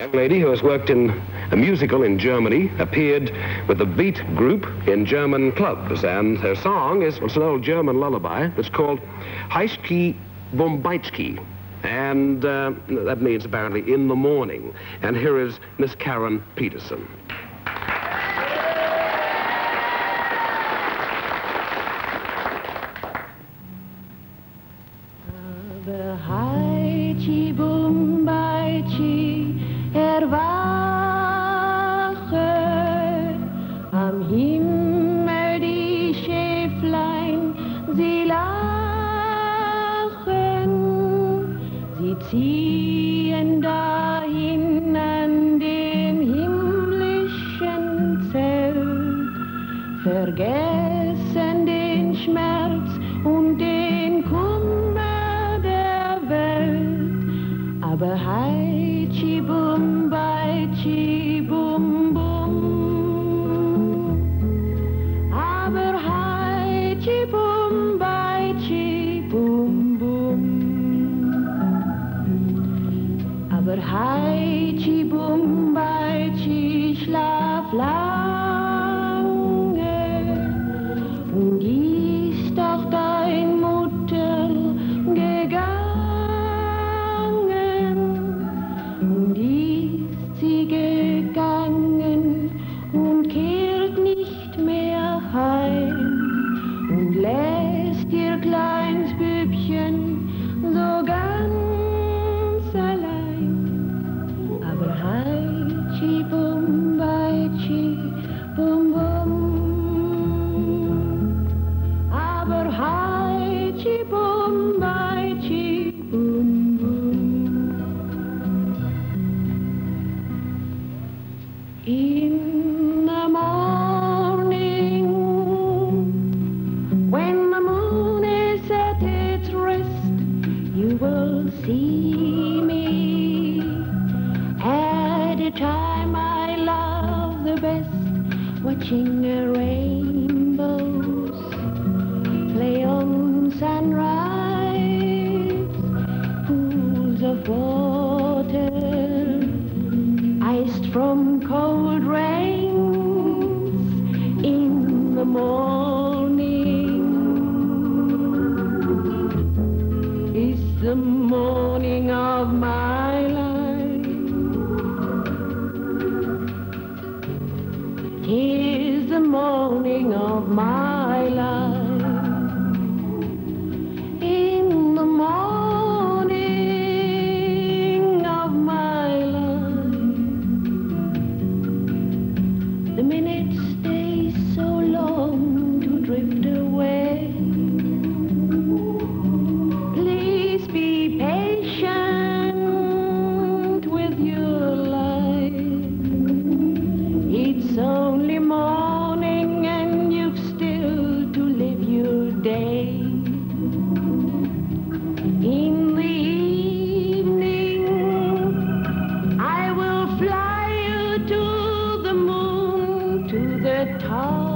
young lady who has worked in a musical in Germany appeared with the Beat group in German clubs, and her song is it's an old German lullaby. It's called Heidschi Bumbeidschi, and uh, that means apparently in the morning. And here is Miss Karen Petersen. Ziehen dahin an dem himmlischen Zelt, vergessen den Schmerz und den Kummer der Welt. Aber Heichi In the morning, when the moon is at its rest, you will see me at a time I love the best, watching the rainbows play on sunrise. morning of my life. Tis the morning of my guitar.